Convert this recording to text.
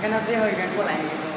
看到最后一个过来。